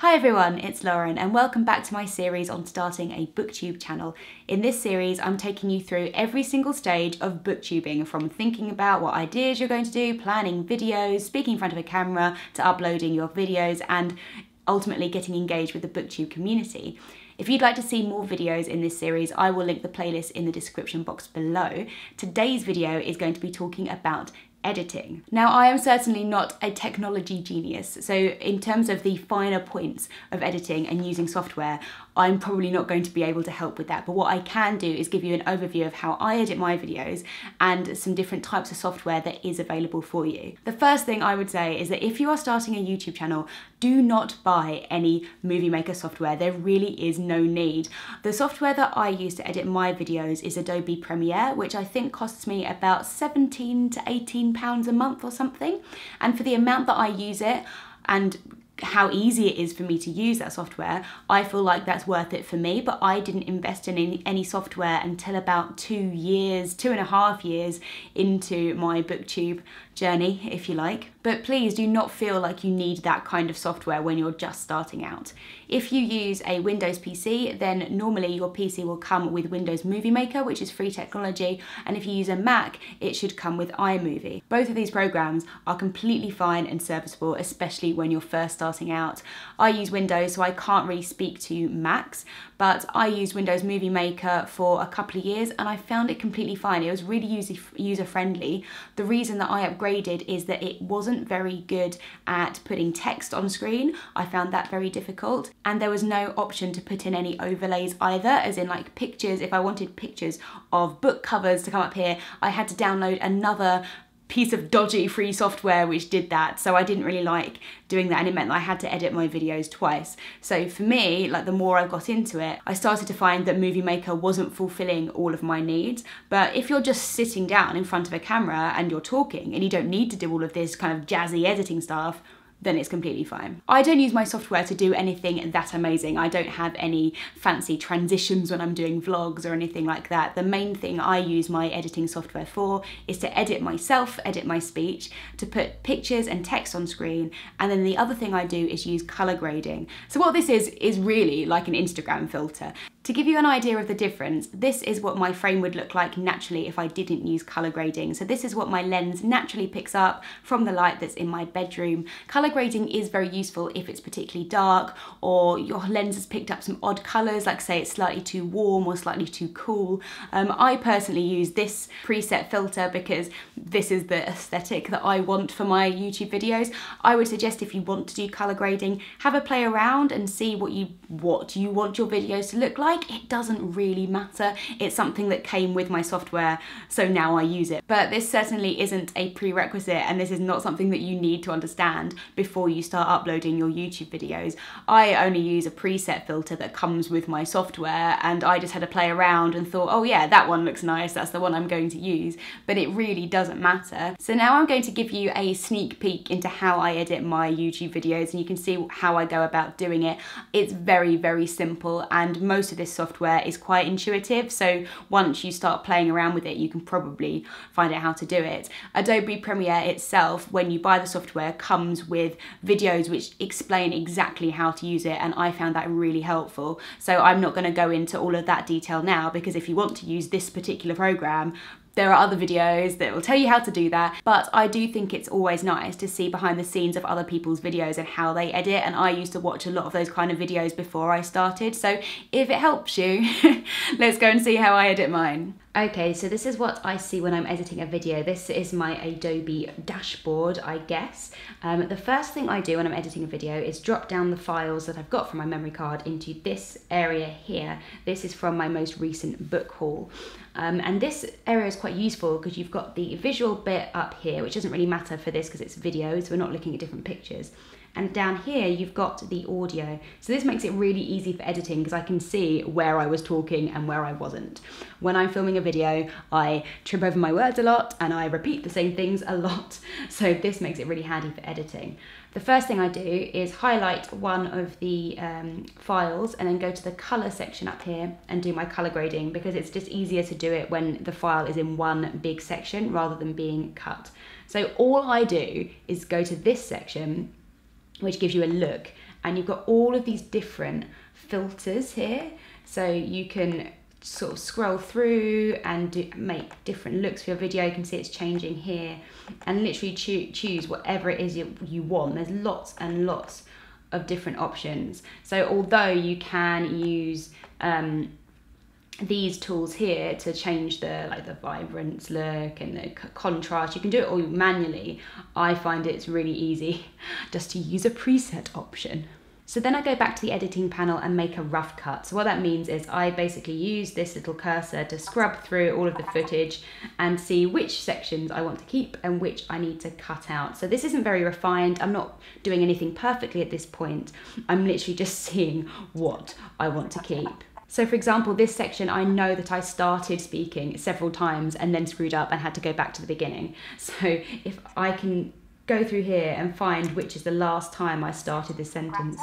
Hi everyone, it's Lauren and welcome back to my series on starting a booktube channel. In this series, I'm taking you through every single stage of booktubing from thinking about what ideas you're going to do, planning videos, speaking in front of a camera, to uploading your videos and ultimately getting engaged with the booktube community. If you'd like to see more videos in this series, I will link the playlist in the description box below. Today's video is going to be talking about editing. Now, I am certainly not a technology genius, so in terms of the finer points of editing and using software, I'm probably not going to be able to help with that. But what I can do is give you an overview of how I edit my videos and some different types of software that is available for you. The first thing I would say is that if you are starting a YouTube channel, do not buy any movie maker software. There really is no need. The software that I use to edit my videos is Adobe Premiere, which I think costs me about 17 to 18 pounds a month or something. And for the amount that I use it, and how easy it is for me to use that software, I feel like that's worth it for me. But I didn't invest in any, any, software until about two years, two and a half years into my booktube journey, if you like. But please do not feel like you need that kind of software when you're just starting out. If you use a Windows PC, then normally your PC will come with Windows Movie Maker, which is free technology. And if you use a Mac, it should come with iMovie. Both of these programs are completely fine and serviceable, especially when you're first starting out. I use Windows, so I can't really speak to Macs, but I used Windows Movie Maker for a couple of years and I found it completely fine. It was really user friendly. The reason that I upgraded is that it wasn't very good at putting text on screen. I found that very difficult and there was no option to put in any overlays either, as in like pictures. If I wanted pictures of book covers to come up here, I had to download another piece of dodgy free software which did that. So I didn't really like doing that and it meant that I had to edit my videos twice. So for me like the more I got into it I started to find that Movie Maker wasn't fulfilling all of my needs. But if you're just sitting down in front of a camera and you're talking and you don't need to do all of this kind of jazzy editing stuff then it's completely fine. I don't use my software to do anything that amazing. I don't have any fancy transitions when I'm doing vlogs or anything like that. The main thing I use my editing software for is to edit myself, edit my speech, to put pictures and text on screen, and then the other thing I do is use color grading. So what this is, is really like an Instagram filter. To give you an idea of the difference, this is what my frame would look like naturally if I didn't use colour grading. So this is what my lens naturally picks up from the light that's in my bedroom. Colour grading is very useful if it's particularly dark or your lens has picked up some odd colours, like say it's slightly too warm or slightly too cool. Um, I personally use this preset filter because this is the aesthetic that I want for my YouTube videos. I would suggest if you want to do colour grading, have a play around and see what you, what you want your videos to look like like it doesn't really matter. It's something that came with my software, so now I use it. But this certainly isn't a prerequisite and this is not something that you need to understand before you start uploading your YouTube videos. I only use a preset filter that comes with my software and I just had to play around and thought, oh yeah, that one looks nice, that's the one I'm going to use. But it really doesn't matter. So now I'm going to give you a sneak peek into how I edit my YouTube videos and you can see how I go about doing it. It's very, very simple and most of this this software is quite intuitive. So once you start playing around with it, you can probably find out how to do it. Adobe Premiere itself, when you buy the software, comes with videos which explain exactly how to use it. And I found that really helpful. So I'm not gonna go into all of that detail now because if you want to use this particular program, there are other videos that will tell you how to do that, but I do think it's always nice to see behind the scenes of other people's videos and how they edit, and I used to watch a lot of those kind of videos before I started, so if it helps you, let's go and see how I edit mine. Okay, so this is what I see when I'm editing a video. This is my Adobe dashboard, I guess. Um, the first thing I do when I'm editing a video is drop down the files that I've got from my memory card into this area here. This is from my most recent book haul. Um, and this area is quite useful because you've got the visual bit up here, which doesn't really matter for this because it's video, so we're not looking at different pictures. And down here, you've got the audio. So this makes it really easy for editing because I can see where I was talking and where I wasn't. When I'm filming a video, I trip over my words a lot and I repeat the same things a lot. So this makes it really handy for editing. The first thing I do is highlight one of the um, files and then go to the color section up here and do my color grading because it's just easier to do it when the file is in one big section rather than being cut. So all I do is go to this section which gives you a look and you've got all of these different filters here. So you can sort of scroll through and do, make different looks for your video. You can see it's changing here and literally choo choose whatever it is you, you want. There's lots and lots of different options. So although you can use um, these tools here to change the like the vibrance look and the contrast you can do it all manually i find it's really easy just to use a preset option so then I go back to the editing panel and make a rough cut. So what that means is I basically use this little cursor to scrub through all of the footage and see which sections I want to keep and which I need to cut out. So this isn't very refined. I'm not doing anything perfectly at this point. I'm literally just seeing what I want to keep. So for example, this section, I know that I started speaking several times and then screwed up and had to go back to the beginning. So if I can go through here and find which is the last time I started this sentence.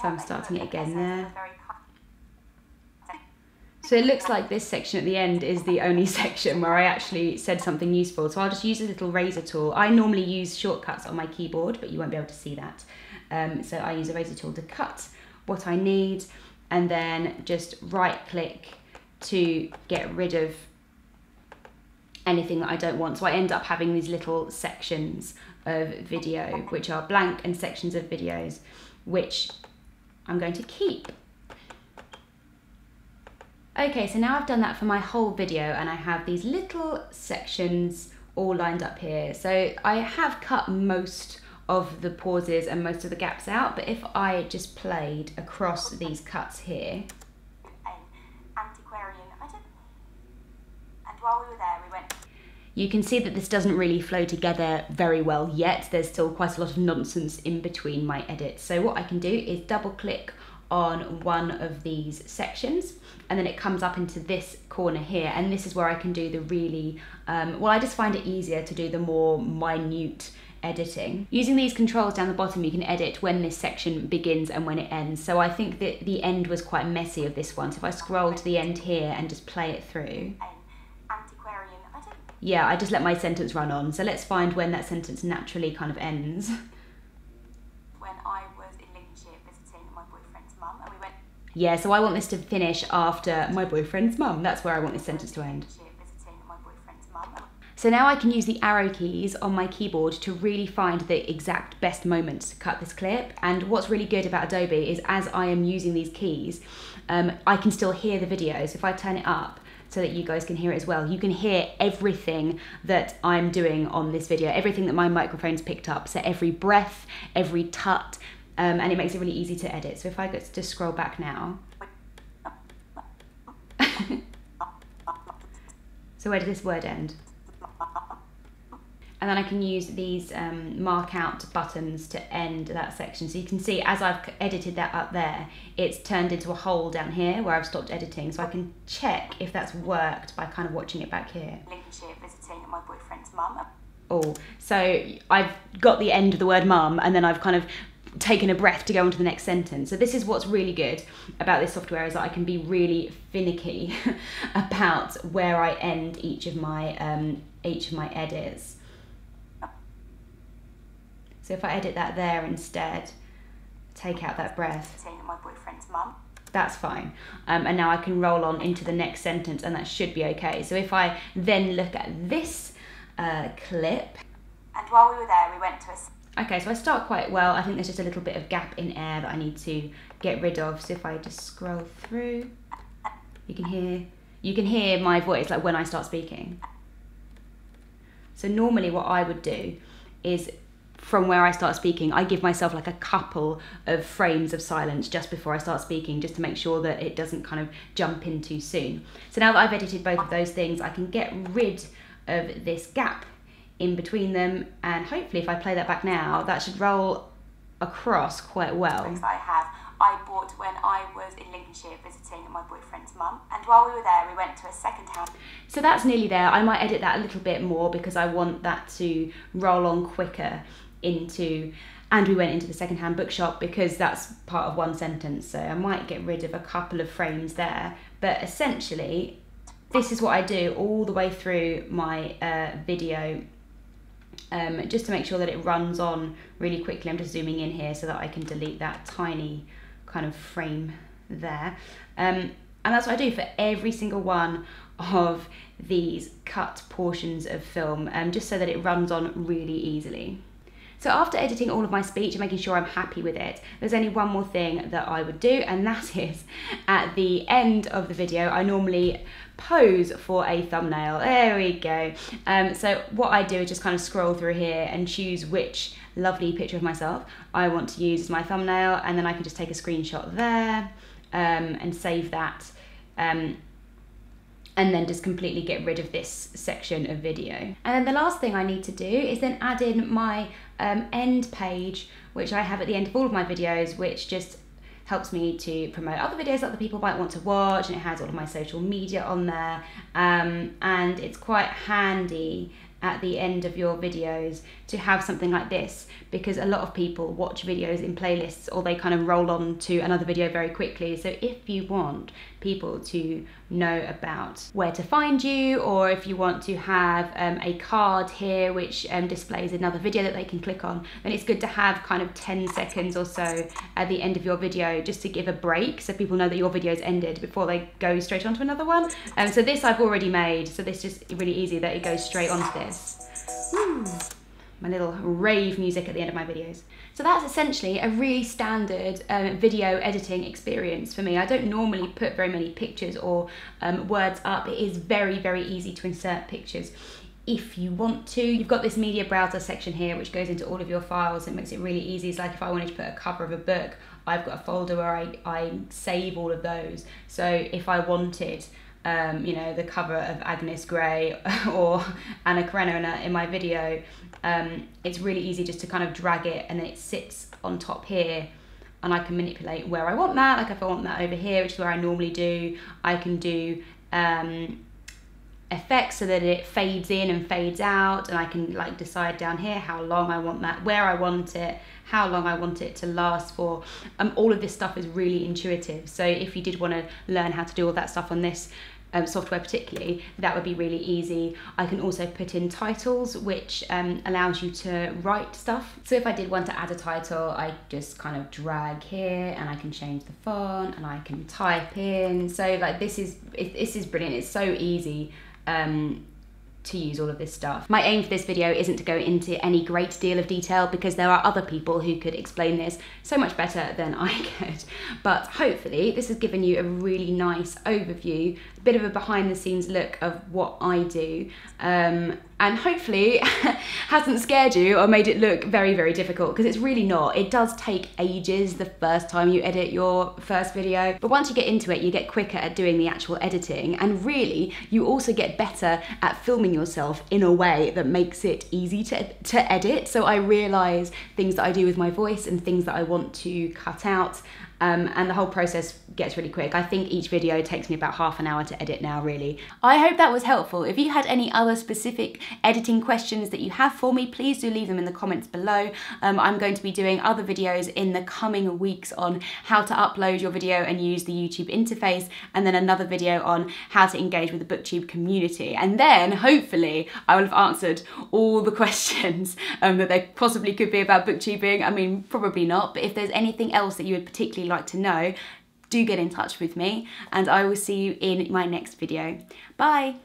So I'm starting it again there. So it looks like this section at the end is the only section where I actually said something useful. So I'll just use a little razor tool. I normally use shortcuts on my keyboard, but you won't be able to see that. Um, so I use a razor tool to cut what I need and then just right click to get rid of anything that I don't want. So I end up having these little sections of video, which are blank and sections of videos, which I'm going to keep. Okay, so now I've done that for my whole video and I have these little sections all lined up here. So I have cut most of the pauses and most of the gaps out, but if I just played across these cuts here, while we were there, we went. You can see that this doesn't really flow together very well yet. There's still quite a lot of nonsense in between my edits. So what I can do is double click on one of these sections and then it comes up into this corner here and this is where I can do the really, um, well I just find it easier to do the more minute editing. Using these controls down the bottom you can edit when this section begins and when it ends so I think that the end was quite messy of this one so if I scroll to the end here and just play it through yeah, I just let my sentence run on. So let's find when that sentence naturally kind of ends. When I was in Lincolnshire visiting my boyfriend's mum, and we went. Yeah, so I want this to finish after my boyfriend's mum. That's where I want this sentence to end. So now I can use the arrow keys on my keyboard to really find the exact best moment to cut this clip. And what's really good about Adobe is as I am using these keys, um, I can still hear the video. So if I turn it up, so that you guys can hear it as well. You can hear everything that I'm doing on this video, everything that my microphone's picked up. So every breath, every tut, um, and it makes it really easy to edit. So if I get to scroll back now. so where did this word end? And then I can use these um, mark out buttons to end that section. So you can see as I've edited that up there, it's turned into a hole down here where I've stopped editing. So I can check if that's worked by kind of watching it back here. Lincolnshire visiting my boyfriend's mum. Oh, so I've got the end of the word mum and then I've kind of taken a breath to go on to the next sentence. So this is what's really good about this software is that I can be really finicky about where I end each of my um, each of my edits. So if I edit that there instead, take out that breath. My boyfriend's mum. That's fine. Um, and now I can roll on into the next sentence and that should be okay. So if I then look at this uh, clip. And while we were there, we went to a... Okay, so I start quite well. I think there's just a little bit of gap in air that I need to get rid of. So if I just scroll through, you can hear, you can hear my voice like when I start speaking. So normally what I would do is from where I start speaking, I give myself like a couple of frames of silence just before I start speaking, just to make sure that it doesn't kind of jump in too soon. So now that I've edited both of those things, I can get rid of this gap in between them, and hopefully if I play that back now, that should roll across quite well. I have. I bought when I was in Lincolnshire visiting my boyfriend's mum. And while we were there, we went to a second hand. So that's nearly there. I might edit that a little bit more because I want that to roll on quicker into and we went into the secondhand bookshop because that's part of one sentence so i might get rid of a couple of frames there but essentially this is what i do all the way through my uh, video um, just to make sure that it runs on really quickly. I'm just zooming in here so that I can delete that tiny kind of frame there. Um, and that's what I do for every single one of these cut portions of film, um, just so that it runs on really easily. So after editing all of my speech and making sure I'm happy with it, there's only one more thing that I would do, and that is at the end of the video, I normally pose for a thumbnail. There we go. Um, so what I do is just kind of scroll through here and choose which lovely picture of myself I want to use as my thumbnail, and then I can just take a screenshot there um, and save that. Um, and then just completely get rid of this section of video. And then the last thing I need to do is then add in my um, end page, which I have at the end of all of my videos, which just helps me to promote other videos that other people might want to watch and it has all of my social media on there. Um, and it's quite handy at the end of your videos to have something like this because a lot of people watch videos in playlists or they kind of roll on to another video very quickly. So if you want people to know about where to find you or if you want to have um, a card here which um, displays another video that they can click on, then it's good to have kind of 10 seconds or so at the end of your video just to give a break so people know that your video's ended before they go straight onto another one. Um, so this I've already made, so this is really easy that it goes straight onto this. My little rave music at the end of my videos. So that's essentially a really standard um, video editing experience for me. I don't normally put very many pictures or um, words up. It is very, very easy to insert pictures if you want to. You've got this media browser section here which goes into all of your files and makes it really easy. It's like if I wanted to put a cover of a book, I've got a folder where I, I save all of those. So if I wanted um, you know, the cover of Agnes Grey or Anna Karenina in my video, um, it's really easy just to kind of drag it and it sits on top here and I can manipulate where I want that. Like if I want that over here, which is where I normally do, I can do um, effects so that it fades in and fades out and I can like decide down here how long I want that, where I want it, how long I want it to last for. Um, all of this stuff is really intuitive. So if you did want to learn how to do all that stuff on this um, software particularly, that would be really easy. I can also put in titles, which um, allows you to write stuff. So if I did want to add a title, I just kind of drag here and I can change the font and I can type in. So like this is, it, this is brilliant. It's so easy. Um, to use all of this stuff. My aim for this video isn't to go into any great deal of detail because there are other people who could explain this so much better than I could. But hopefully this has given you a really nice overview, a bit of a behind the scenes look of what I do. Um, and hopefully hasn't scared you or made it look very, very difficult because it's really not. It does take ages the first time you edit your first video, but once you get into it, you get quicker at doing the actual editing and really you also get better at filming yourself in a way that makes it easy to, to edit. So I realize things that I do with my voice and things that I want to cut out um, and the whole process gets really quick. I think each video takes me about half an hour to edit now, really. I hope that was helpful. If you had any other specific editing questions that you have for me, please do leave them in the comments below. Um, I'm going to be doing other videos in the coming weeks on how to upload your video and use the YouTube interface, and then another video on how to engage with the BookTube community. And then, hopefully, I will have answered all the questions um, that there possibly could be about booktubing. I mean, probably not, but if there's anything else that you would particularly like to know, do get in touch with me and I will see you in my next video. Bye!